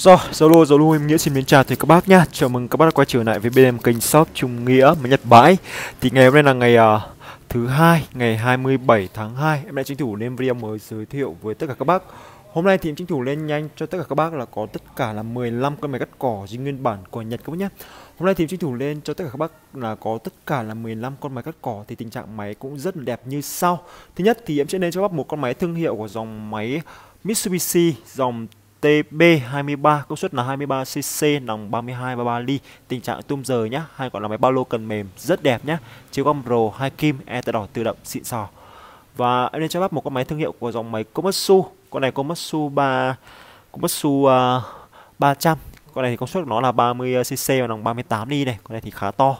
Rồi, Zalo Zalo em Nghĩa xin mến chào thì các bác nhá. Chào mừng các bác đã quay trở lại với bên em kênh shop Trung Nghĩa mới Nhật Bãi. Thì ngày hôm nay là ngày uh, thứ hai, ngày 27 tháng 2. Em đã chính thủ lên video mới giới thiệu với tất cả các bác. Hôm nay thì em chính thủ lên nhanh cho tất cả các bác là có tất cả là 15 con máy cắt cỏ zin nguyên bản của Nhật các bác nhé. Hôm nay thì em chính thủ lên cho tất cả các bác là có tất cả là 15 con máy cắt cỏ thì tình trạng máy cũng rất đẹp như sau. Thứ nhất thì em sẽ lên cho các bác một con máy thương hiệu của dòng máy Mitsubishi dòng TB23 công suất là 23cc nòng 32 33 ly tình trạng tum giờ nhá hay còn là máy bao lô cần mềm rất đẹp nhá. Chiếu gom rồ hai kim e tay đỏ tự động xịn sò. Và em nên cho bác một con máy thương hiệu của dòng máy Komatsu. Con này Komatsu 3 Komatsu à, uh, 300 con này thì công suất của nó là 30cc và nòng 38 ly này con này thì khá to.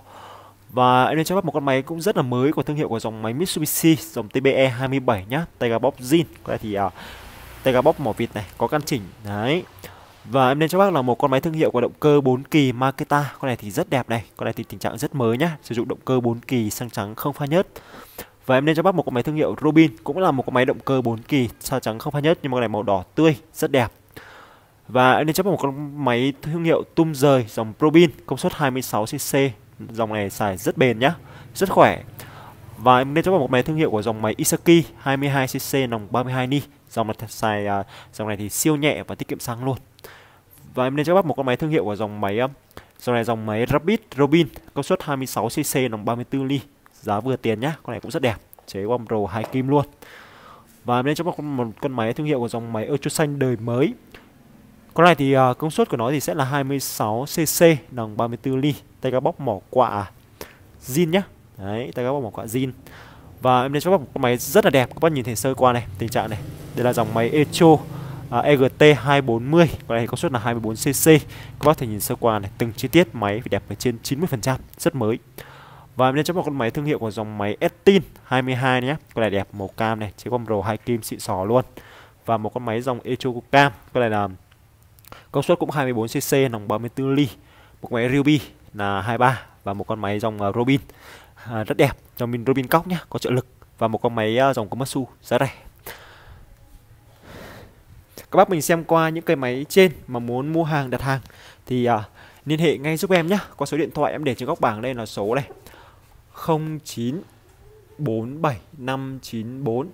Và em nên cho bác một con máy cũng rất là mới của thương hiệu của dòng máy Mitsubishi dòng TBE 27 nhá tay gà bóp zin con này thì uh, Tega Box mỏ vịt này, có căn chỉnh, đấy. Và em nên cho bác là một con máy thương hiệu của động cơ 4 kỳ Makita con này thì rất đẹp này, con này thì tình trạng rất mới nhá, sử dụng động cơ 4 kỳ xăng trắng không pha nhớt. Và em nên cho bác một con máy thương hiệu Robin, cũng là một con máy động cơ 4 kỳ xăng trắng không pha nhớt, nhưng mà con này màu đỏ tươi, rất đẹp. Và em nên cho bác một con máy thương hiệu tum rời, dòng Robin công suất 26cc dòng này xài rất bền nhá, rất khỏe. Và em nên cho bác một máy thương hiệu của dòng máy Isaki 22cc nòng 32 ni dòng này xài uh, dòng này thì siêu nhẹ và tiết kiệm xăng luôn. Và em nên cho bác một con máy thương hiệu của dòng máy uh, dòng này dòng máy Rapid Robin công suất 26cc nòng 34 ly. Giá vừa tiền nhá con này cũng rất đẹp chế bom Pro hai kim luôn. Và em nên cho bác một con máy thương hiệu của dòng máy Ultra xanh đời mới. Con này thì uh, công suất của nó thì sẽ là 26cc nòng 34 ly. Tay cá bóc mỏ quạ zin nhá. Đấy tay cá bóc mỏ quạ zin. Và em nên cho bác một con máy rất là đẹp các bác nhìn thấy sơ qua này tình trạng này đây là dòng máy Echo uh, EGT 240 con này công suất là 24cc các bác thể nhìn sơ qua này từng chi tiết máy phải đẹp ở trên 90% rất mới. Và em lên cho một con máy thương hiệu của dòng máy Estin 22 nhé con này đẹp màu cam này chế con rồ hai kim xịn sò luôn. Và một con máy dòng Echo cam con này là công suất cũng 24cc nòng 34 ly. Một máy Ruby là 23 và một con máy dòng uh, Robin à, rất đẹp dòng mình Robin cóc nhé có trợ lực. Và một con máy uh, dòng Komatsu giá rẻ các bác mình xem qua những cây máy trên mà muốn mua hàng đặt hàng thì uh, liên hệ ngay giúp em nhé qua số điện thoại em để trên góc bảng đây là số này 09 47594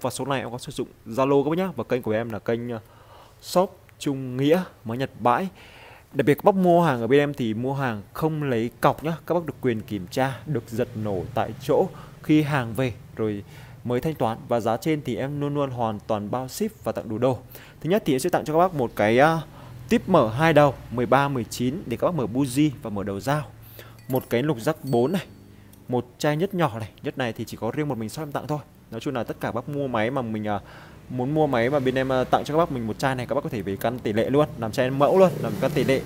và số này em có sử dụng Zalo các bác nhé và kênh của em là kênh à, shop Trung Nghĩa mới Nhật Bãi. Đặc biệt các bác mua hàng ở bên em thì mua hàng không lấy cọc nhá. Các bác được quyền kiểm tra, được giật nổ tại chỗ khi hàng về rồi mới thanh toán Và giá trên thì em luôn luôn hoàn toàn bao ship và tặng đủ đồ. Thứ nhất thì em sẽ tặng cho các bác một cái uh, tip mở hai đầu 13, 19 để các bác mở buji và mở đầu dao Một cái lục rắc 4 này Một chai nhất nhỏ này Nhất này thì chỉ có riêng một mình shop em tặng thôi. Nói chung là tất cả bác mua máy mà mình uh, muốn mua máy mà bên em uh, tặng cho các bác mình một chai này các bác có thể về căn tỷ lệ luôn làm chai mẫu luôn làm căn tỷ lệ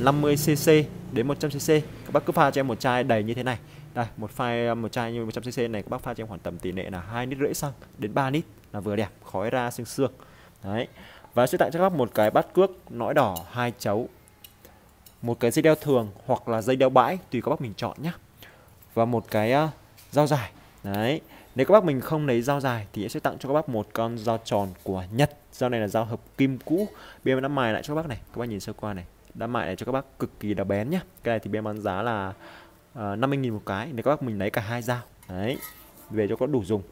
50cc đến 100cc các bác cứ pha cho em một chai đầy như thế này đây một file một chai như 100cc này các bác pha trong khoảng tầm tỷ lệ là hai lít rưỡi xăng đến 3 lít là vừa đẹp khói ra xương xương đấy và sẽ tặng cho các bác một cái bát cước nõi đỏ hai chấu một cái dây đeo thường hoặc là dây đeo bãi tùy các bác mình chọn nhé và một cái uh, dao dài đấy nếu các bác mình không lấy dao dài thì sẽ tặng cho các bác một con dao tròn của Nhật. Dao này là dao hợp kim cũ. bên đã mài lại cho các bác này. Các bác nhìn sơ qua này. Đã mài lại cho các bác cực kỳ là bén nhá. Cái này thì bên bán giá là Ờ, uh, 50.000 một cái. Nếu các bác mình lấy cả hai dao. Đấy. Về cho có đủ dùng.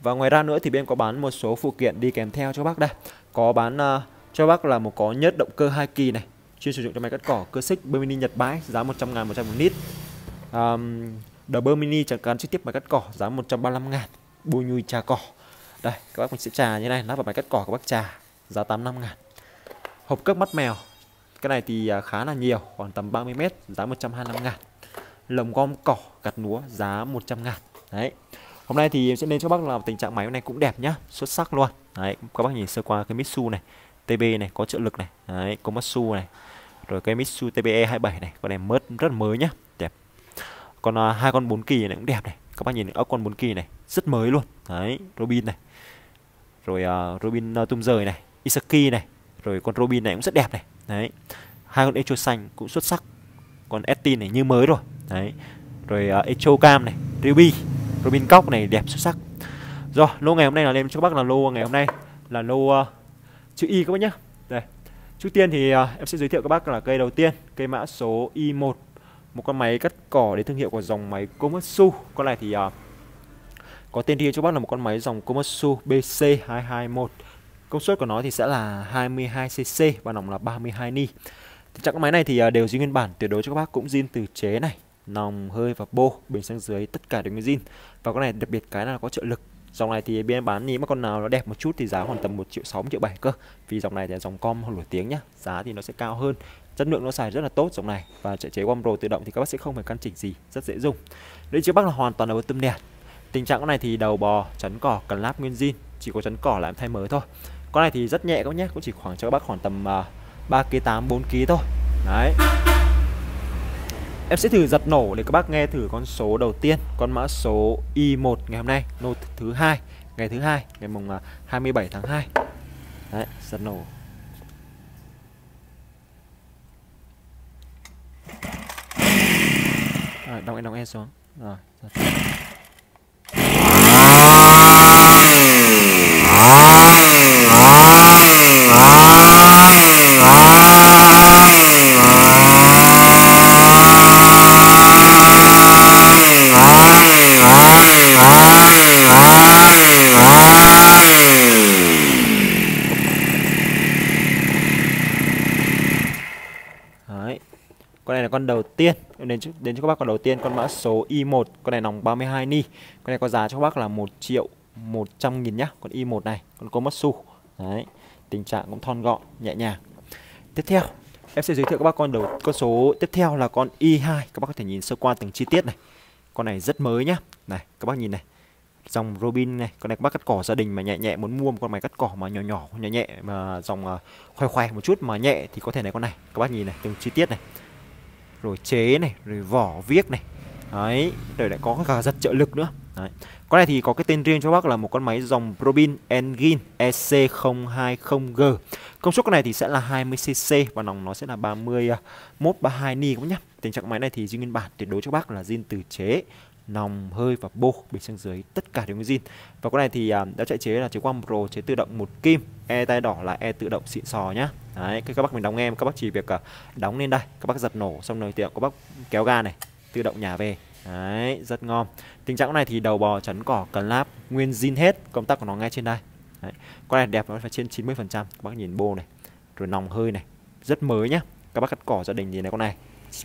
Và ngoài ra nữa thì bên có bán một số phụ kiện đi kèm theo cho bác đây. Có bán uh, cho bác là một có nhất động cơ hai kỳ này, chuyên sử dụng cho máy cắt cỏ cơ xích Bermini Nhật bãi giá 100 ngàn 100 một lít. Um, bơm mini chẳng gắn trực tiếp máy cắt cỏ giá 135 ngàn Bôi nhui trà cỏ Đây các bác mình sẽ trà như này Lắp vào máy cắt cỏ các bác trà Giá 85 ngàn Hộp cước mắt mèo Cái này thì à, khá là nhiều Khoảng tầm 30 mét Giá 125 ngàn Lồng gom cỏ gặt lúa giá 100 ngàn. Đấy. Hôm nay thì em sẽ lên cho bác là tình trạng máy hôm nay cũng đẹp nhá Xuất sắc luôn. Đấy các bác nhìn sơ qua cái Mitsu này TB này có trợ lực này Đấy Komatsu này Rồi cái Mitsu TBE 27 này Con này mớt rất mới nhá Đẹp. Còn uh, à, hai con 4 kỳ này cũng đẹp này các bác nhìn ốc con 4 kỳ này rất mới luôn. Đấy Robin này rồi uh, Robin uh, tung rời này Isaki này rồi con Robin này cũng rất đẹp này. Đấy hai con Echo xanh cũng xuất sắc còn Estin này như mới rồi đấy rồi à, uh, Echo cam này Ruby Robin cock này đẹp xuất sắc rồi lô ngày hôm nay là lên cho các bác là lô ngày hôm nay là lô uh, chữ Y các bác nhá đây Trước tiên thì uh, em sẽ giới thiệu các bác là cây đầu tiên, cây mã số i1, một con máy cắt cỏ đến thương hiệu của dòng máy Komatsu. Con này thì uh, có tên riêng cho bác là một con máy dòng Komatsu BC221. Công suất của nó thì sẽ là 22cc và nòng là 32 ni. thì chắc con máy này thì uh, đều zin nguyên bản, tuyệt đối cho các bác cũng zin từ chế này, nòng hơi và bô, bình sang dưới tất cả đều nguyên zin. Và con này đặc biệt cái là có trợ lực Dòng này thì bên bán nếu mà con nào nó đẹp một chút thì giá khoảng tầm 1 triệu 6 1 triệu 7 cơ. Vì dòng này thì là dòng com nổi tiếng nhá, giá thì nó sẽ cao hơn. Chất lượng nó xài rất là tốt dòng này và chạy chế One tự động thì các bác sẽ không phải căn chỉnh gì, rất dễ dùng. Đây chiếc bác là hoàn toàn là tâm đèn. Tình trạng con này thì đầu bò chắn cỏ cần láp nguyên zin, chỉ có chắn cỏ là em thay mới thôi. Con này thì rất nhẹ các nhé, cũng chỉ khoảng cho các bác khoảng tầm uh, 3 kg 8 4 kg thôi. Đấy. Em sẽ thử giật nổ để các bác nghe thử con số đầu tiên, con mã số Y1 ngày hôm nay, nô thứ hai, ngày thứ hai, ngày mùng à, 27 tháng 2. Đấy, giật nổ. Rồi, đóng đóng e xuống. Rồi, giật. Nổ này là con đầu tiên đến đến cho các bác con đầu tiên con mã số Y1 con này nòng 32 ni. Con này có giá cho các bác là 1 triệu 100 nghìn nhá. Con Y1 này con Komatsu. Đấy tình trạng cũng thon gọn nhẹ nhàng. Tiếp theo em sẽ giới thiệu các bác con đầu con số tiếp theo là con Y2 các bác có thể nhìn sơ qua từng chi tiết này. Con này rất mới nhá. Này các bác nhìn này. Dòng Robin này con này các bác cắt cỏ gia đình mà nhẹ nhẹ muốn mua một con máy cắt cỏ mà nhỏ nhỏ nhẹ nhẹ mà dòng uh, khoe khoe một chút mà nhẹ thì có thể này con này. Các bác nhìn này từng chi tiết này rồi chế này, rồi vỏ viết này. Đấy rồi lại có cả giật trợ lực nữa. Đấy. con này thì có cái tên riêng cho bác là một con máy dòng Probin Engine EC020G công suất con này thì sẽ là 20cc và nòng nó sẽ là 31 32 ni các nhá. Tình trạng máy này thì riêng nguyên bản tuyệt đối cho bác là zin từ chế nòng hơi và bô bên sang dưới tất cả đều nguyên zin. Và con này thì uh, đã chạy chế là chế quang pro chế tự động một kim. E tay đỏ là e tự động xịn sò nhá. Đấy các bác mình đóng em các bác chỉ việc uh, đóng lên đây. Các bác giật nổ xong rồi tiệm các bác kéo ga này tự động nhà về. Đấy rất ngon. Tình trạng này thì đầu bò chấn cỏ cần láp nguyên zin hết công tắc của nó ngay trên đây. Đấy. con này đẹp nó phải trên 90 phần trăm. Các bác nhìn bô này rồi nòng hơi này rất mới nhá. Các bác cắt cỏ gia đình gì này con này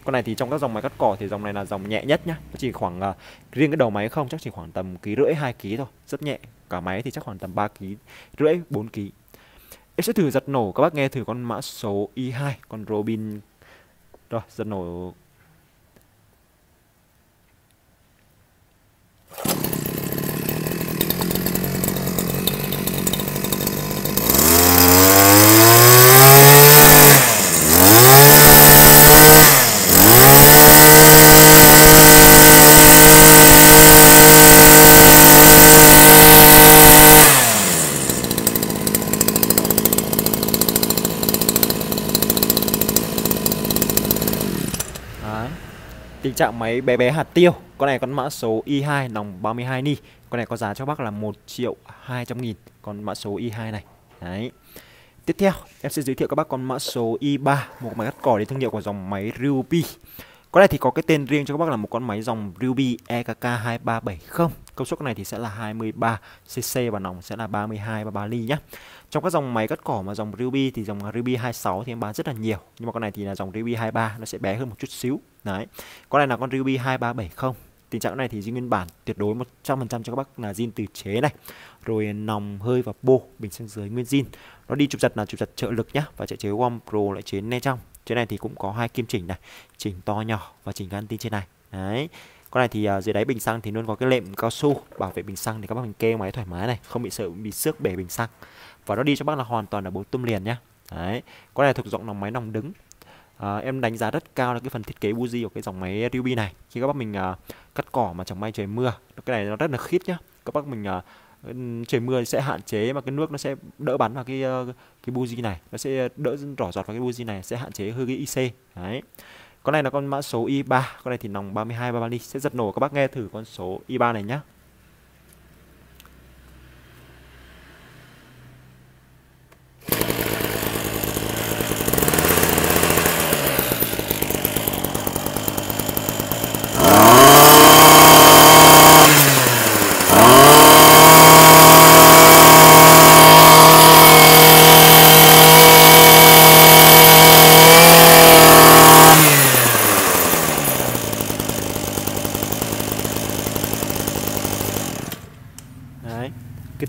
con này thì trong các dòng máy cắt cỏ thì dòng này là dòng nhẹ nhất nhá. Nó chỉ khoảng uh, riêng cái đầu máy không chắc chỉ khoảng tầm ký rưỡi hai ký thôi. Rất nhẹ. Cả máy thì chắc khoảng tầm 3 ký rưỡi 4 ký. Em sẽ thử giật nổ. Các bác nghe thử con mã số i2 con Robin. Rồi giật nổ Tình trạng máy bé bé hạt tiêu. Con này con mã số i2 nòng 32 ni. Con này có giá cho bác là 1 triệu 200 nghìn. Con mã số i2 này. Đấy. Tiếp theo, em sẽ giới thiệu các bác con mã số i3 Một máy cắt cỏ đến thương hiệu của dòng máy Ruby. Con này thì có cái tên riêng cho các bác là một con máy dòng Ruby EKK2370 Công suất này thì sẽ là 23cc và nòng sẽ là 32 33 ly nhé trong các dòng máy cắt cỏ mà dòng Ruby thì dòng Ruby 26 thì em bán rất là nhiều. Nhưng mà con này thì là dòng Ruby 23 nó sẽ bé hơn một chút xíu. Đấy. Con này là con Ruby 2370 tình trạng này thì zin nguyên bản tuyệt đối 100% cho các bác là zin từ chế này. Rồi nòng hơi và bô bình xăng dưới nguyên zin. Nó đi chụp giật là chụp giật trợ lực nhá và chạy chế Warm Pro lại chế ne trong. Trên này thì cũng có hai kim chỉnh này chỉnh to nhỏ và chỉnh gan tin trên này. Đấy. Con này thì uh, dưới đáy bình xăng thì luôn có cái lệm cao su bảo vệ bình xăng để các bác mình kê máy thoải mái này không bị sợ bị xước bể bình xăng và nó đi cho bác là hoàn toàn là bốn tum liền nhá. Đấy con này thuộc dòng nòng máy nòng đứng. À, em đánh giá rất cao là cái phần thiết kế buji của cái dòng máy Ruby này. Khi các bác mình à, cắt cỏ mà chẳng may trời mưa cái này nó rất là khít nhá. Các bác mình à, trời mưa sẽ hạn chế mà cái nước nó sẽ đỡ bắn vào cái ờ, cái buji này. Nó sẽ đỡ rỏ giọt vào cái buji này sẽ hạn chế hơi cái IC đấy. Con này là con mã số i3 con này thì nòng 32 33 ly. Sẽ giật nổ các bác nghe thử con số i3 này nhá.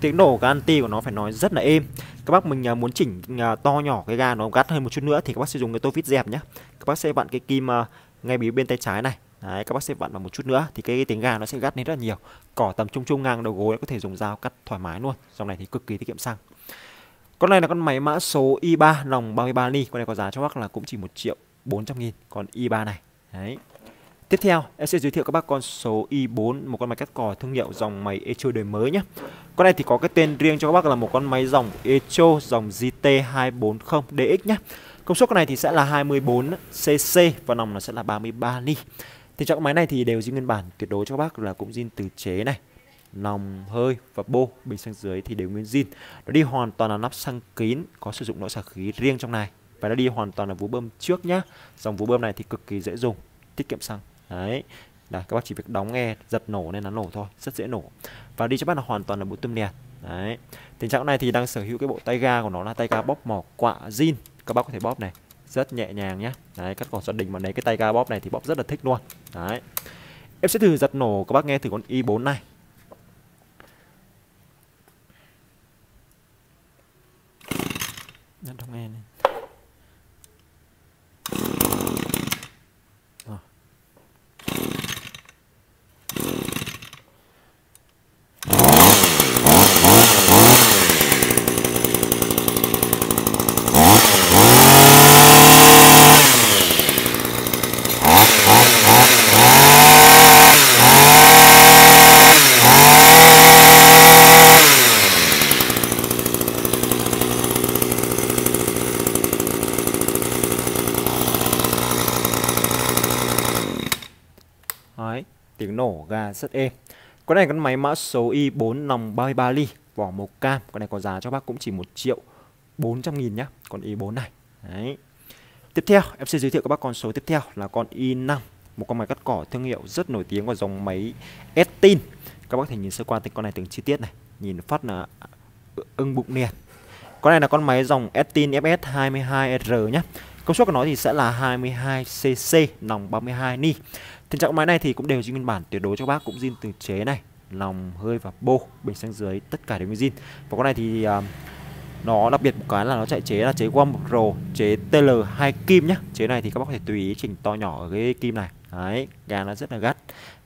Tiếng nổ ga anti của nó phải nói rất là êm. Các bác mình à, muốn chỉnh à, to nhỏ cái ga nó gắt hơn một chút nữa thì các bác sử dụng cái tô vít dẹp nhé các bác sẽ vặn cái kim à, ngay bí bên tay trái này. Đấy, các bác sẽ vặn vào một chút nữa thì cái, cái tiếng ga nó sẽ gắt lên rất là nhiều. Cỏ tầm trung trung ngang đầu gối có thể dùng dao cắt thoải mái luôn. Dòng này thì cực kỳ tiết kiệm xăng. Con này là con máy mã số i3 lòng 33 ly con này có giá cho bác là cũng chỉ 1 triệu 400 nghìn còn i3 này. Đấy. Tiếp theo, em sẽ giới thiệu các bác con số i4, một con máy cắt cỏ thương hiệu dòng máy Echo đời mới nhé. Con này thì có cái tên riêng cho các bác là một con máy dòng Echo dòng GT240DX nhé. Công suất con này thì sẽ là 24cc và nòng nó sẽ là 33 ly. Thì trong máy này thì đều zin nguyên bản, tuyệt đối cho các bác là cũng zin từ chế này. Nòng hơi và bô bình xăng dưới thì đều nguyên zin. Nó đi hoàn toàn là nắp xăng kín, có sử dụng nội xả khí riêng trong này. Và nó đi hoàn toàn là vú bơm trước nhá. Dòng vú bơm này thì cực kỳ dễ dùng, tiết kiệm xăng đấy. Là các bác chỉ việc đóng nghe, giật nổ nên nó nổ thôi, rất dễ nổ. Và đi cho bác là hoàn toàn là bộ tâm đèn đấy. Tình trạng này thì đang sở hữu cái bộ tay ga của nó là tay ga bóp mỏ quạ zin. Các bác có thể bóp này, rất nhẹ nhàng nhé đấy cắt cỏ gia đình mà lấy cái tay ga bóp này thì bóp rất là thích luôn. Đấy. Em sẽ thử giật nổ, các bác nghe thử con i4 này đóng nghe này Đấy, tiếng nổ ga rất êm. Con này con máy mã số i4 nòng 33 ly, vỏ màu cam. Con này có giá cho bác cũng chỉ 1 triệu 400 nghìn nhá. Con i4 này. Đấy. Tiếp theo, em sẽ giới thiệu các bác con số tiếp theo là con i5. Một con máy cắt cỏ thương hiệu rất nổi tiếng của dòng máy Estin. Các bác thể nhìn sơ qua thì con này từng chi tiết này. Nhìn phát là ưng bụng liền. Con này là con máy dòng Estin FS22R nhá Công suất của nó thì sẽ là 22cc, nòng 32 ni. Tình trạng máy này thì cũng đều trên nguyên bản, tuyệt đối cho bác cũng zin từ chế này, lòng hơi và bô, bình xăng dưới tất cả đều nguyên zin. Và con này thì uh, nó đặc biệt một cái là nó chạy chế là chế One Pro, chế TL2 kim nhá. Chế này thì các bác có thể tùy ý chỉnh to nhỏ ở cái kim này. Đấy, ga nó rất là gắt.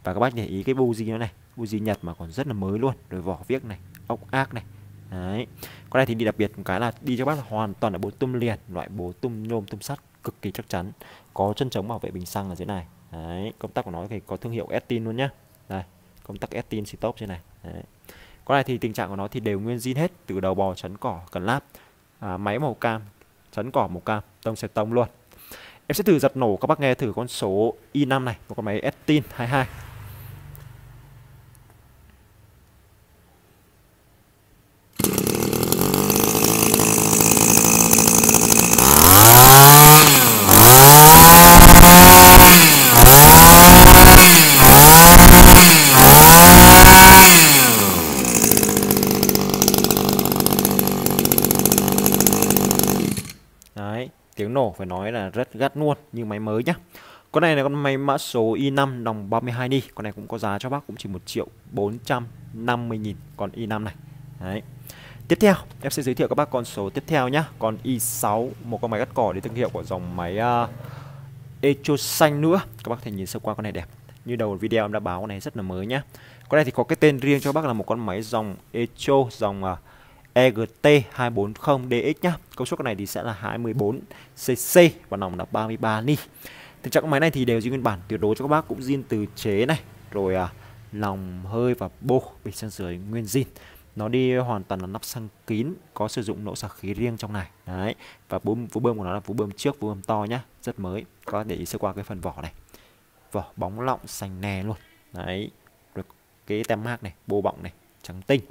Và các bác để ý cái buji nó này, buji Nhật mà còn rất là mới luôn, rồi vỏ viếc này, ốc ác này. Đấy. Con này thì đi đặc biệt một cái là đi cho bác là hoàn toàn là bố tum liền, loại bố tum nhôm tum sắt cực kỳ chắc chắn. Có chân chống bảo vệ bình xăng ở dưới này. Đấy, công tắc của nó thì có thương hiệu Estin luôn nhá. Đây, công tắc Estin stop trên này. Đấy. Con này thì tình trạng của nó thì đều nguyên zin hết từ đầu bò chấn cỏ cần láp. À, máy màu cam, chấn cỏ màu cam, tông xe tông luôn. Em sẽ thử giật nổ các bác nghe thử con số i5 này, một con máy Estin 22. Đấy, tiếng nổ phải nói là rất gắt luôn như máy mới nhá. Con này là con máy mã số i5 đồng 32 đi, con này cũng có giá cho bác cũng chỉ 1 triệu 450 nghìn con i5 này. Đấy. Tiếp theo, em sẽ giới thiệu các bác con số tiếp theo nhá. Con i6, một con máy cắt cỏ để thương hiệu của dòng máy à, uh, Echo xanh nữa. Các bác thể nhìn sơ qua con này đẹp. Như đầu video em đã báo con này rất là mới nhá. Con này thì có cái tên riêng cho bác là một con máy dòng Echo dòng uh, EGT240DX nhá. Công suất con này thì sẽ là 24cc và nòng là 33 ni. Tình trạng máy này thì đều giữ nguyên bản, tuyệt đối cho các bác cũng zin từ chế này, rồi à, lòng hơi và bô bình xăng dưới nguyên zin. Nó đi hoàn toàn là nắp xăng kín, có sử dụng nỗ sạc khí riêng trong này. Đấy. Và bơm vú bơm của nó là vú bơm trước, vú bơm to nhá, rất mới. Có để ý sơ qua cái phần vỏ này. Vỏ bóng lọng xanh nè luôn. Đấy. Rồi cái tem mác này, bô bọng này, trắng tinh.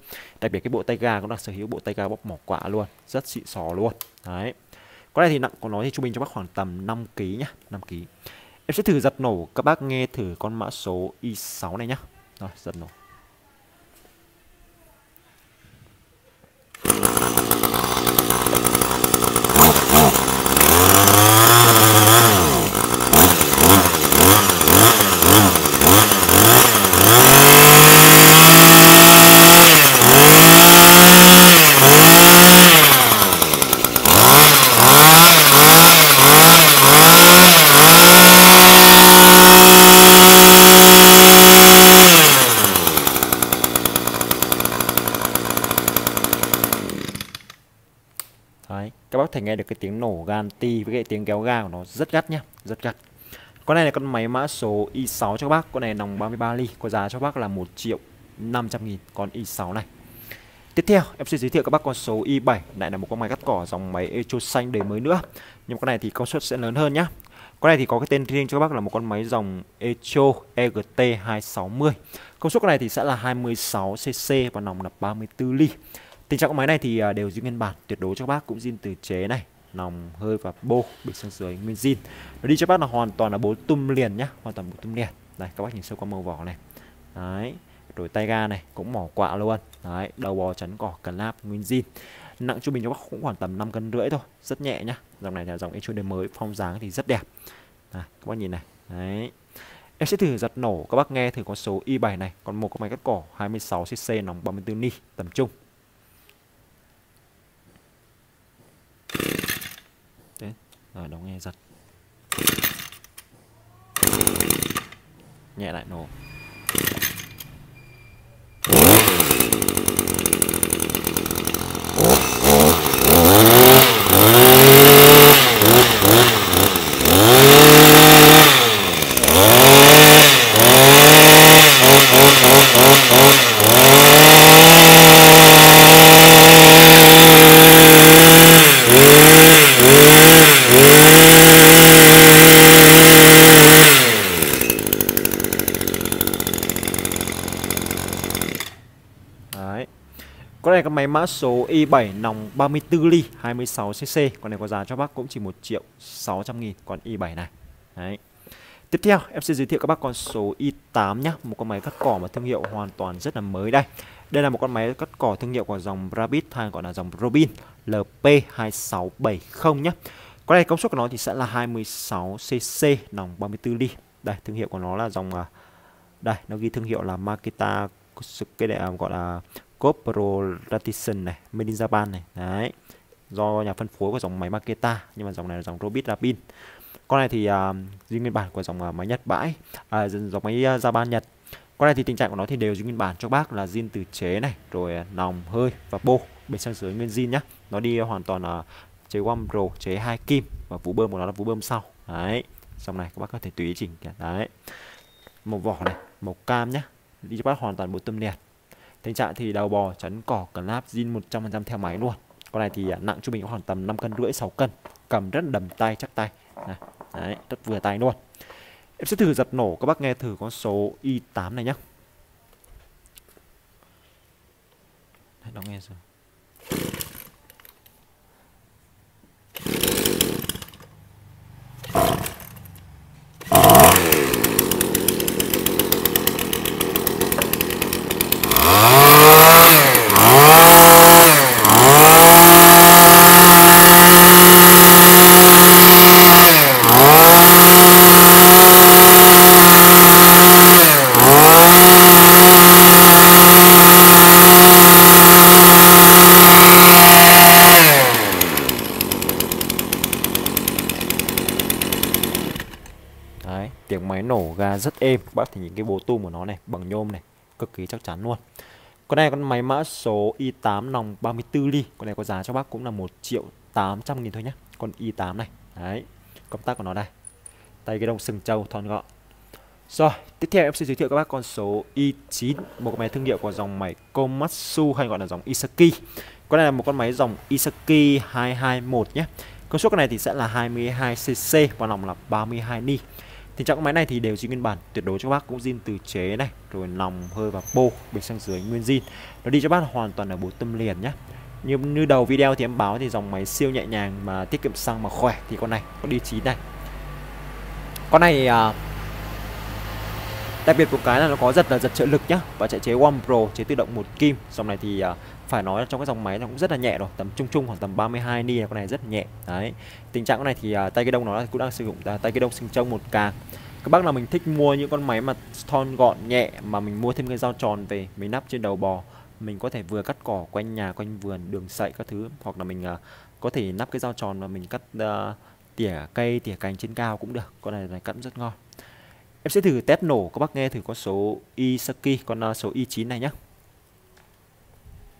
Đặc biệt cái bộ tay ga cũng đang sở hữu bộ tay ga bóc mỏ quả luôn, rất xịn sò luôn. Đấy. Con này thì nặng của nó thì trung bình cho bác khoảng tầm 5 kg nhá 5 kg em sẽ thử giật nổ, các bác nghe thử con mã số i6 này nhá. Rồi, giật nổ. Thể nghe được cái tiếng nổ gan ti với cái tiếng kéo ga của nó rất gắt nhá, rất gắt. Con này là con máy mã số i6 cho các bác. Con này nòng 33 ly, có giá cho bác là 1 triệu 500 nghìn con i6 này. Tiếp theo, em sẽ giới thiệu các bác con số i7 lại là một con máy cắt cỏ dòng máy Echo xanh đời mới nữa. Nhưng con này thì công suất sẽ lớn hơn nhá. Con này thì có cái tên riêng cho các bác là một con máy dòng Echo EGT 260 công suất con này thì sẽ là 26cc và nòng là 34 ly tình trạng con máy này thì à, đều giữ nguyên bản tuyệt đối cho các bác cũng zin từ chế này nòng hơi và bô bị sang dưới nguyên zin. Nó đi cho bác là hoàn toàn là bố tum liền nhá hoàn toàn bố tum liền. Đây các bác nhìn sơ qua màu vỏ này. Đấy rồi tay ga này cũng mỏ quạ luôn. Đấy đầu bò chắn cỏ cần láp nguyên zin. Nặng trung bình cho bác cũng khoảng tầm 5 cân rưỡi thôi rất nhẹ nhá. Dòng này là dòng Echo đời mới phong dáng thì rất đẹp. Này, các bác nhìn này. Đấy. Em sẽ thử giật nổ các bác nghe thử con số Y7 này còn một con máy cắt cỏ 26cc nòng 34 ni tầm trung Đấy, Ờ, rồi đóng nghe giật. Nhẹ lại nổ Đấy. Con này có máy mã số i7 nòng 34 ly 26cc Con này có giá cho bác cũng chỉ 1 triệu 600 nghìn Con i7 này. Đấy. Tiếp theo em sẽ giới thiệu các bác con số i8 nhé Một con máy cắt cỏ mà thương hiệu hoàn toàn rất là mới đây. Đây là một con máy cắt cỏ thương hiệu của dòng Rabbit hay gọi là dòng Robin LP2670 nhé Con này công suất của nó thì sẽ là 26cc nòng 34 ly. Đây thương hiệu của nó là dòng à, Đây nó ghi thương hiệu là Makita cái để à, gọi là Corporation này, Made in Japan này. Đấy. Do nhà phân phối của dòng máy Makita nhưng mà dòng này là dòng Robit Rapin. Con này thì à, uh, riêng nguyên bản của dòng uh, máy Nhật bãi, à, dòng máy uh, Japan Nhật. Con này thì tình trạng của nó thì đều riêng nguyên bản cho bác là zin từ chế này, rồi uh, nòng hơi và bô bên sang dưới nguyên zin nhá. Nó đi uh, hoàn toàn là uh, chế One Pro, chế hai kim và vũ bơm của nó là vũ bơm sau. Đấy. Dòng này các bác có thể tùy chỉnh kìa. Đấy. Màu vỏ này, màu cam nhá đi cho bác hoàn toàn bộ tâm liệt tình trạng thì đầu bò chắn cỏ cần láp zin 100% theo máy luôn. Con này thì à, nặng trung bình khoảng tầm 5 cân rưỡi 6 cân. Cầm rất đầm tay chắc tay. Này, đấy, rất vừa tay luôn. Em sẽ thử giật nổ. Các bác nghe thử con số Y8 này nhé nó nghe rồi Đấy, tiếng rất êm. Các bác thì những cái bố tum của nó này bằng nhôm này Cực kỳ chắc chắn luôn. Con này con máy mã số i8 nòng 34 ly. Con này có giá cho bác cũng là 1 triệu 800 nghìn thôi nhé Con i8 này Đấy, công tắc của nó đây. Tay cái đồng sừng trâu thon gọn. Rồi, tiếp theo em sẽ giới thiệu các bác con số i9 Một con máy thương hiệu của dòng máy Komatsu hay gọi là dòng Isaki. Con này là một con máy dòng Isaki 221 nhé Công suất con này thì sẽ là 22cc và nòng là 32 ni. Tình trạng máy này thì đều zin nguyên bản tuyệt đối cho bác cũng zin từ chế này rồi nòng hơi và bô bên sang dưới nguyên zin. Nó đi cho bác hoàn toàn là bố tâm liền nhé. Như như đầu video thì em báo thì dòng máy siêu nhẹ nhàng mà tiết kiệm xăng mà khỏe thì con này có đi chín này. Con này à, đặc biệt một cái là nó có giật là giật trợ lực nhá và chạy chế One Pro chế tự động một kim. Dòng này thì à, phải nói là trong cái dòng máy nó cũng rất là nhẹ rồi tầm trung trung khoảng tầm 32 ni là con này rất nhẹ. Đấy tình trạng con này thì uh, tay cái đông nó cũng đang sử dụng uh, tay cái đông sinh trông một càng các bác nào mình thích mua những con máy mà thon gọn nhẹ mà mình mua thêm cái dao tròn về mình nắp trên đầu bò mình có thể vừa cắt cỏ quanh nhà quanh vườn đường sậy các thứ hoặc là mình uh, có thể nắp cái dao tròn mà mình cắt uh, tỉa cây tỉa cành trên cao cũng được con này này cắt rất ngon. Em sẽ thử test nổ các bác nghe thử con số Isaki con uh, số i9 này nhé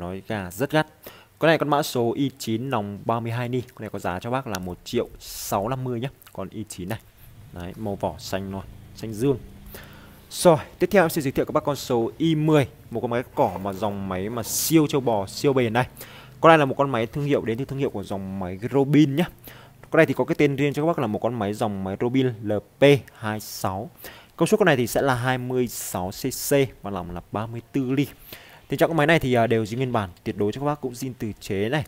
nói gà rất gắt. Con này con mã số i9 nòng 32 ni, con này có giá cho bác là 1 triệu 650 nhé còn i9 này, đấy, màu vỏ xanh luôn, xanh dương. Rồi, tiếp theo em sẽ giới thiệu các bác con số i10 một con máy cỏ mà dòng máy mà siêu châu bò, siêu bền này. con này là một con máy thương hiệu đến từ thương hiệu của dòng máy Robin nhé con này thì có cái tên riêng cho các bác là một con máy dòng máy Robin LP26 công suất con này thì sẽ là 26cc và lòng là 34 ly Tình trạng con máy này thì à, đều giữ nguyên bản, tuyệt đối cho các bác cũng zin từ chế này.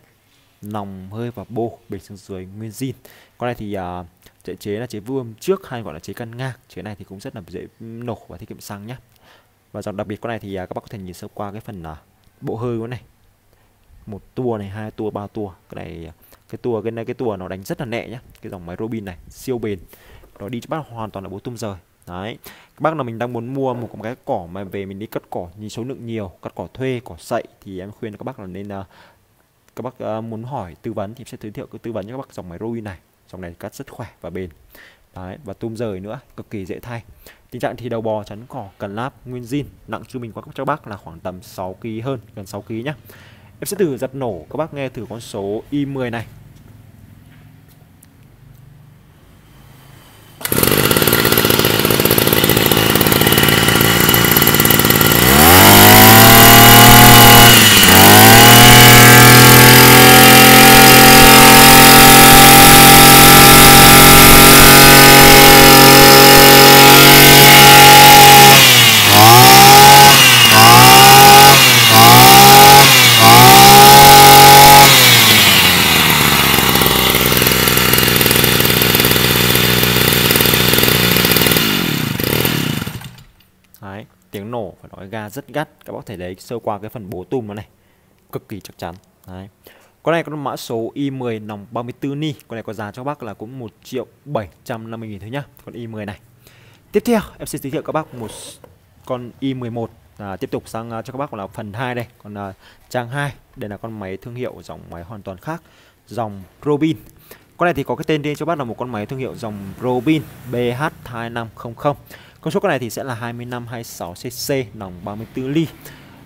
Nòng hơi và bô bình xương dưới nguyên zin. Con này thì uh, chế chế là chế vuông trước hay gọi là chế căn ngang. Chế này thì cũng rất là dễ nổ và tiết kiệm xăng nhá. Và dòng đặc biệt con này thì uh, các bác có thể nhìn sơ qua cái phần uh, bộ hơi của này. Một tua này, hai tua, ba tua. Cái này cái tua cái này cái tua nó đánh rất là nhẹ nhá. Cái dòng máy Robin này siêu bền. Nó đi cho bác hoàn toàn là bố tung rời đấy. Các bác nào mình đang muốn mua một cái cỏ mà về mình đi cắt cỏ nhìn số lượng nhiều cắt cỏ thuê cỏ sậy thì em khuyên các bác là nên uh, các bác uh, muốn hỏi tư vấn thì sẽ giới thiệu tư vấn cho các bác dòng máy rui này. Dòng này cắt rất khỏe và bền. Đấy và tum rời nữa cực kỳ dễ thay. Tình trạng thì đầu bò chắn cỏ cần láp nguyên zin nặng trung bình của các bác là khoảng tầm 6 kg hơn gần 6 kg nhá. Em sẽ thử giật nổ các bác nghe thử con số i10 này Đấy, tiếng nổ phải nói ga rất gắt. Các bác thể lấy sơ qua cái phần bố tùm nó này. Cực kỳ chắc chắn. Đấy. con này có mã số i10 nòng 34 ni. Con này có giá cho bác là cũng 1 triệu 750 nghìn thôi nhá. Con i10 này. Tiếp theo em sẽ giới thiệu các bác một con i11 à, tiếp tục sang à, cho các bác là phần 2 đây. Còn à, trang 2 đây là con máy thương hiệu dòng máy hoàn toàn khác. Dòng Robin. Con này thì có cái tên riêng cho bác là một con máy thương hiệu dòng Robin BH2500 Công suất con này thì sẽ là 25 26cc nòng 34 ly.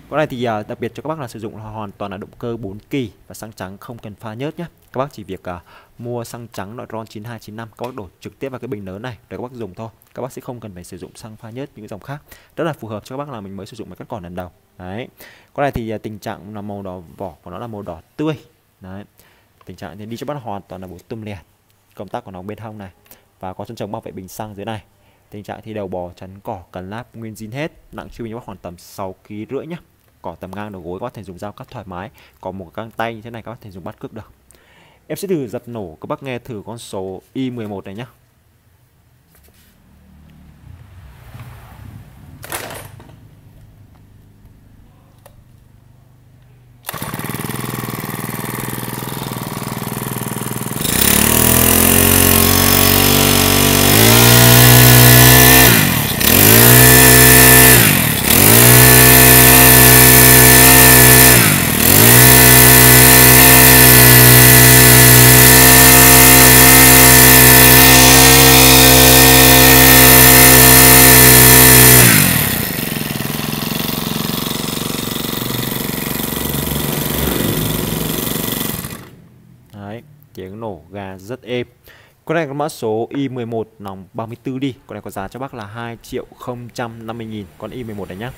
Con này thì uh, đặc biệt cho các bác là sử dụng là hoàn toàn là động cơ 4 kỳ và xăng trắng không cần pha nhớt nhé. Các bác chỉ việc uh, mua xăng trắng loại RON 9295 các bác đổ trực tiếp vào cái bình lớn này để các bác dùng thôi. Các bác sẽ không cần phải sử dụng xăng pha nhớt những dòng khác. Rất là phù hợp cho các bác là mình mới sử dụng máy cắt cỏ lần đầu. Đấy. Con này thì uh, tình trạng là màu đỏ vỏ của nó là màu đỏ tươi. Đấy. Tình trạng thì đi cho bác hoàn toàn là bộ tum liền. Công tắc của nó bên hông này và có chân chống bảo vệ bình xăng dưới này tình trạng thì đầu bò chắn cỏ cần láp nguyên zin hết. Nặng trung bình khoảng tầm 6 kg rưỡi nhá. Cỏ tầm ngang đầu gối có thể dùng dao cắt thoải mái. Có một găng tay như thế này các bác thể dùng bắt cước được. Em sẽ thử giật nổ. Các bác nghe thử con số i 11 này nhá Đấy, tiếng nổ ga rất êm. Con này có mã số Y11 nòng 34 đi. Con này có giá cho bác là 2 triệu 050 nghìn con Y11 này nhá.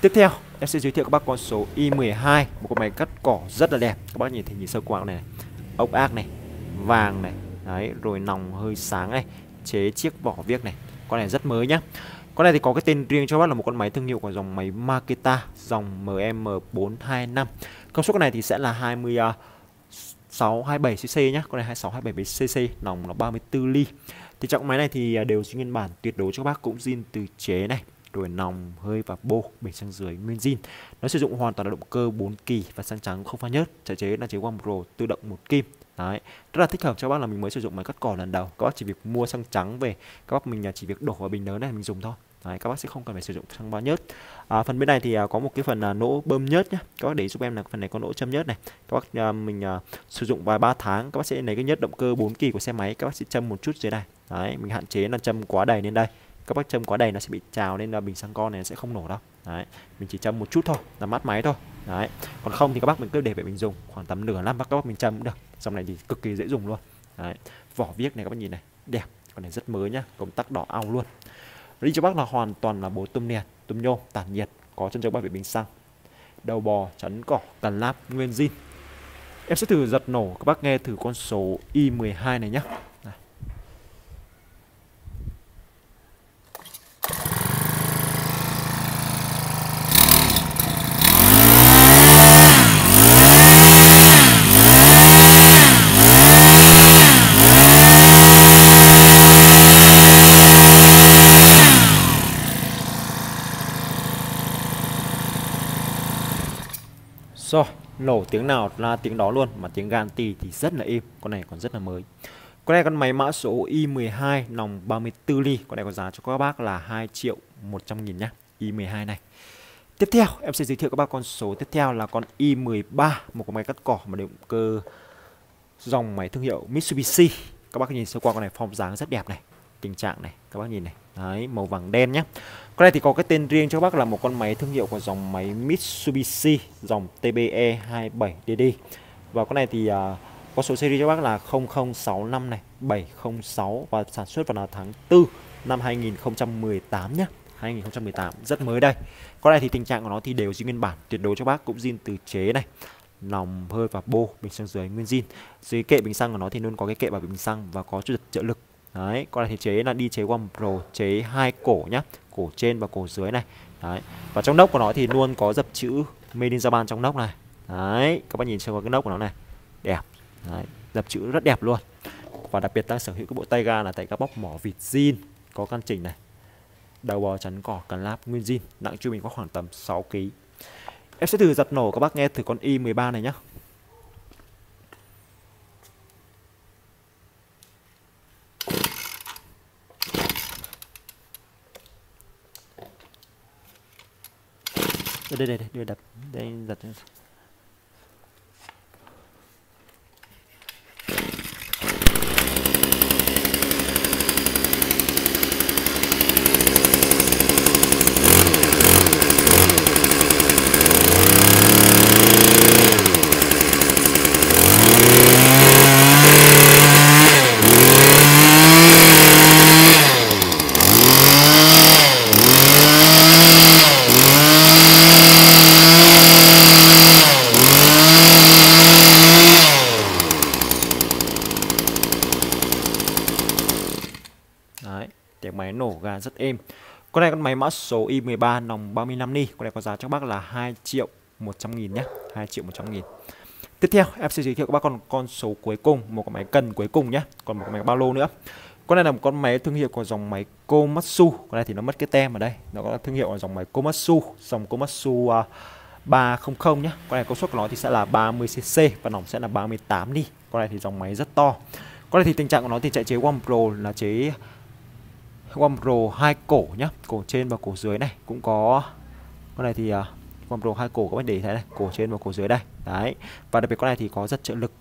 Tiếp theo, em sẽ giới thiệu các bác con số Y12 một con máy cắt cỏ rất là đẹp. Các bác nhìn thấy nhìn sơ qua này, ốc ác này, vàng này, đấy, rồi nòng hơi sáng này, chế chiếc vỏ viếc này. Con này rất mới nhá. Con này thì có cái tên riêng cho bác là một con máy thương hiệu của dòng máy Makita, dòng MM425. Công suất con này thì sẽ là 20 uh, 627cc nhé con này 2627cc nòng nó 34 ly. Thì trong máy này thì à, đều zin nguyên bản tuyệt đối cho các bác cũng zin từ chế này rồi nòng hơi và bô bình xăng dưới nguyên zin. Nó sử dụng hoàn toàn là động cơ 4 kỳ và xăng trắng không pha nhớt chạy chế là chế quang Pro tự động một kim. Đấy rất là thích hợp cho các bác là mình mới sử dụng máy cắt cỏ lần đầu. Các bác chỉ việc mua xăng trắng về các bác mình à, chỉ việc đổ vào bình lớn này mình dùng thôi. Đấy, các bác sẽ không cần phải sử dụng xăng ba nhớt à, phần bên này thì à, có một cái phần à, nỗ bơm nhớt nhé các bác để giúp em là phần này có nỗ châm nhớt này. Các bác à, mình à, sử dụng vài ba tháng các bác sẽ lấy cái nhớt động cơ 4 kỳ của xe máy các bác sẽ châm một chút dưới này. Đấy, mình hạn chế là châm quá đầy lên đây. Các bác châm quá đầy nó sẽ bị trào nên là bình xăng con này sẽ không nổ đâu. Đấy mình chỉ châm một chút thôi là mát máy thôi. Đấy còn không thì các bác mình cứ để vậy mình dùng khoảng tầm nửa năm các bác mình châm cũng được. Dòng này thì cực kỳ dễ dùng luôn. Đấy vỏ viết này các bác nhìn này đẹp con này rất mới nhá công tắc đỏ ao luôn. Đi cho bác là hoàn toàn là bố tôm nền tum nhôm, tản nhiệt, có chân chống bảo vệ bình xăng. Đầu bò, chắn cỏ cần láp, nguyên zin. Em sẽ thử giật nổ. Các bác nghe thử con số i 12 này nhé Rồi, nổ tiếng nào là tiếng đó luôn Mà tiếng ganti thì rất là êm Con này còn rất là mới. Con này con máy mã số i12 nòng 34 ly Con này có giá cho các bác là 2 triệu 100 nghìn nhá i12 này. Tiếp theo em sẽ giới thiệu các bác con số tiếp theo là con i13 Một con máy cắt cỏ mà động cơ dòng máy thương hiệu Mitsubishi. Các bác nhìn sơ qua con này form dáng rất đẹp này Tình trạng này các bác nhìn này Đấy, màu vàng đen nhé con này thì có cái tên riêng cho các bác là một con máy thương hiệu của dòng máy Mitsubishi dòng TBE 27DD và con này thì uh, có số series cho bác là 0065 này 706 và sản xuất vào là tháng 4 năm 2018 nhé 2018 rất mới đây. Con này thì tình trạng của nó thì đều zin nguyên bản tuyệt đối cho bác cũng zin từ chế này lòng hơi và bô bình xăng dưới nguyên zin. Dưới kệ bình xăng của nó thì luôn có cái kệ bảo bình xăng và có trợ lực đấy con này thì chế là đi chế One Pro chế hai cổ nhá, cổ trên và cổ dưới này. Đấy, và trong nóc của nó thì luôn có dập chữ Made in Japan trong nóc này. Đấy, các bạn nhìn xem cái nóc của nó này. Đẹp. Đấy, dập chữ rất đẹp luôn. Và đặc biệt đang sở hữu cái bộ tay ga là tại các bóc mỏ vịt zin, có căn chỉnh này. Đầu bò chắn cỏ cần láp, nguyên zin, nặng trung bình có khoảng tầm 6 kg em sẽ thử giật nổ, các bác nghe thử con i 13 này nhá. Đây đây đây đưa đập đây giật tiếng máy nổ ga rất êm. Con này con máy mã số i13 nòng 35 ni. Con này có giá cho bác là 2 triệu 100 nghìn nhé. 2 triệu 100 nghìn. Tiếp theo em sẽ giới thiệu các bác con con số cuối cùng một con máy cần cuối cùng nhé. Còn một con máy ba lô nữa. Con này là một con máy thương hiệu của dòng máy Komatsu. Con này thì nó mất cái tem ở đây. Nó có thương hiệu của dòng máy Komatsu dòng Komatsu à, uh, 300 nhé. Con này công suất của nó thì sẽ là 30cc và nòng sẽ là 38 đi con này thì dòng máy rất to. Con này thì tình trạng của nó thì chạy chế One Pro là chế Quam Pro hai cổ nhá cổ trên và cổ dưới này cũng có con này thì à, uh, One Pro hai cổ các bạn để thấy này cổ trên và cổ dưới đây đấy và đặc biệt con này thì có rất trợ lực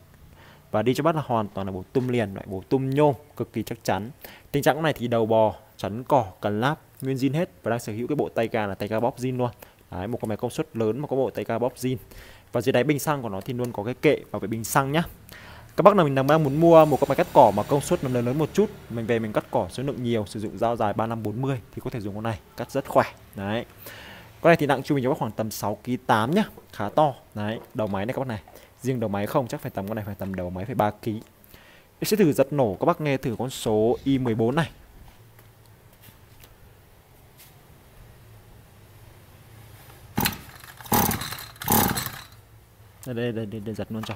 và đi cho bắt là hoàn toàn là bộ tum liền loại bộ tum nhôm cực kỳ chắc chắn. Tình trạng này thì đầu bò chắn cỏ cần láp nguyên zin hết và đang sở hữu cái bộ tay ga là tay ga bóp zin luôn. Đấy một con máy công suất lớn mà có bộ tay ga bóp zin. Và dưới đáy bình xăng của nó thì luôn có cái kệ bảo vệ bình xăng nhá các bác nào mình đang muốn mua một con máy cắt cỏ mà công suất nó lớn lớn một chút mình về mình cắt cỏ số lượng nhiều sử dụng dao dài 3540 thì có thể dùng con này cắt rất khỏe. Đấy. Con này thì nặng trung bình cho khoảng tầm 6 kg 8 nhá khá to. Đấy đầu máy này các bác này. Riêng đầu máy không chắc phải tầm con này phải tầm đầu máy phải 3 kg Em sẽ thử giật nổ các bác nghe thử con số i14 này. Đây đây đây, đây, đây giật luôn cho.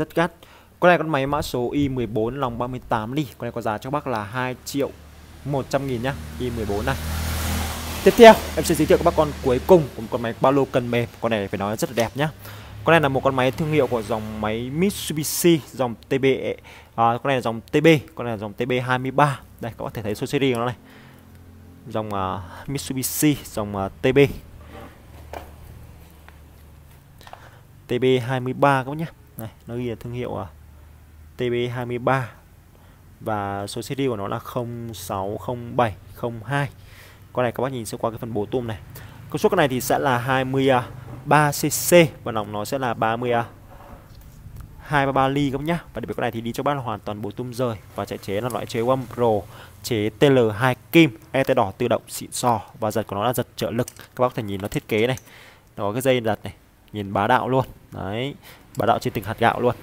rất gắt. Con này con máy mã số i14 lòng 38 ly con này có giá cho bác là 2 triệu 100 nghìn nhá. i14 này. Tiếp theo em sẽ giới thiệu các bác con cuối cùng của một con máy ba lô cần mềm. Con này phải nói rất là đẹp nhá. Con này là một con máy thương hiệu của dòng máy Mitsubishi dòng TB à, con này là dòng TB con này là dòng TB23 đây các bạn thể thấy số series của nó này. Dòng uh, Mitsubishi dòng uh, TB TB23 các bác nhé này nó ghi là thương hiệu à, TB23 và số series của nó là 060702 con này các bác nhìn sẽ qua cái phần bổ tum này. Công suất con này thì sẽ là 23 cc và nòng nó sẽ là 30 233 ly các bác nhá. Và đặc biệt con này thì đi cho bác là hoàn toàn bổ tum rời và chạy chế là loại chế One Pro chế TL2 kim ET đỏ tự động xịn sò và giật của nó là giật trợ lực. Các bác có thể nhìn nó thiết kế này. Nó có cái dây giật này nhìn bá đạo luôn. Đấy bá đạo trên từng hạt gạo luôn.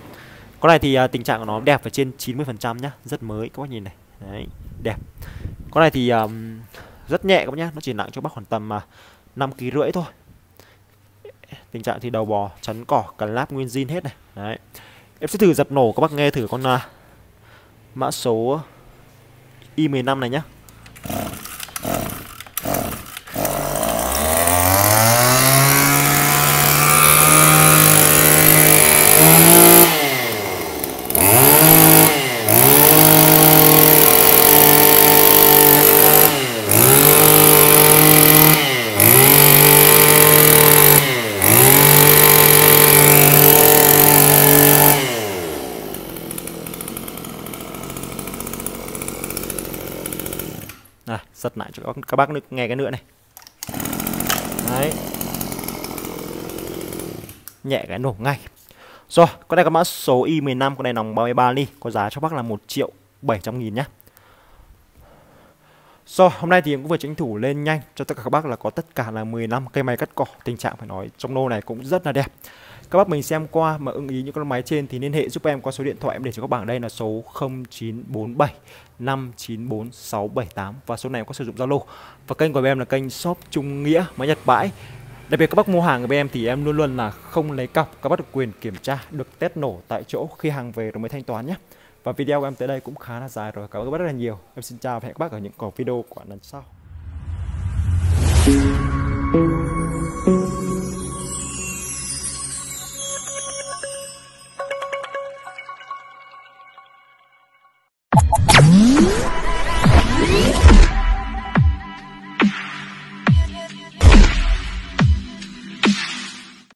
Con này thì uh, tình trạng của nó đẹp ở trên 90% nhá rất mới các bác nhìn này. Đấy đẹp. Con này thì um, rất nhẹ các bác nhá nó chỉ nặng cho bác khoảng tầm uh, 5 kg rưỡi thôi. Tình trạng thì đầu bò chắn cỏ cần láp nguyên zin hết này. Đấy. Em sẽ thử dập nổ các bác nghe thử con uh, mã số i15 này nhá này giật lại cho các bác nghe cái nữa này. Đấy. Nhẹ cái nổ ngay. Rồi, con này có mã số Y15 con này nòng 33 ly, có giá cho bác là 1 triệu 700 nghìn nhá. Rồi, hôm nay thì cũng vừa tranh thủ lên nhanh, cho tất cả các bác là có tất cả là 15 cây máy cắt cỏ, tình trạng phải nói trong lô này cũng rất là đẹp các bác mình xem qua mà ưng ý những con máy trên thì liên hệ giúp em qua số điện thoại em để cho các bảng đây là số 0947 594 678 và số này em có sử dụng Zalo. Và kênh của em là kênh shop Trung Nghĩa máy Nhật bãi. Đặc biệt các bác mua hàng của em thì em luôn luôn là không lấy cọc, các bác được quyền kiểm tra, được test nổ tại chỗ khi hàng về rồi mới thanh toán nhé. Và video của em tới đây cũng khá là dài rồi, cảm ơn các bác rất là nhiều. Em xin chào và hẹn các bác ở những cổ video của lần sau.